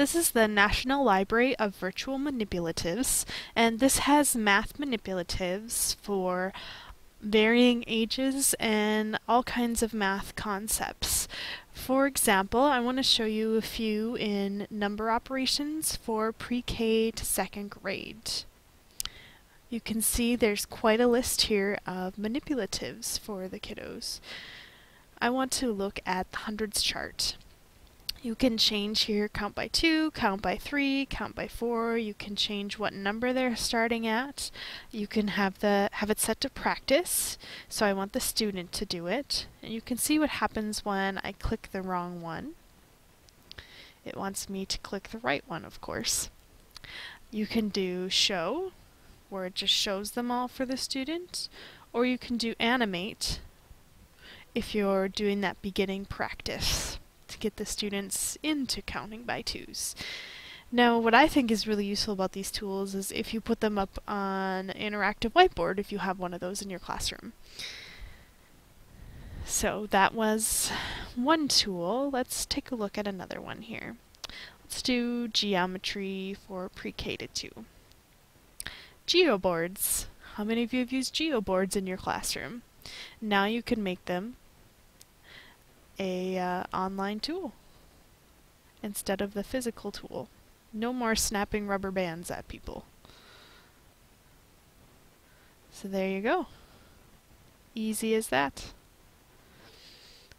This is the National Library of Virtual Manipulatives, and this has math manipulatives for varying ages and all kinds of math concepts. For example, I want to show you a few in number operations for pre-K to second grade. You can see there's quite a list here of manipulatives for the kiddos. I want to look at the hundreds chart. You can change here count by 2, count by 3, count by 4. You can change what number they're starting at. You can have the have it set to practice. So I want the student to do it. And you can see what happens when I click the wrong one. It wants me to click the right one, of course. You can do show, where it just shows them all for the student, or you can do animate if you're doing that beginning practice get the students into counting by twos. Now, what I think is really useful about these tools is if you put them up on an interactive whiteboard, if you have one of those in your classroom. So that was one tool. Let's take a look at another one here. Let's do geometry for pre-K to 2. Geoboards. How many of you have used geoboards in your classroom? Now you can make them a uh, online tool instead of the physical tool. No more snapping rubber bands at people. So there you go. Easy as that.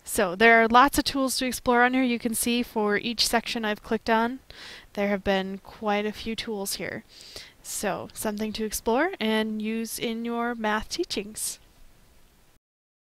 So there are lots of tools to explore on here. You can see for each section I've clicked on, there have been quite a few tools here. So something to explore and use in your math teachings.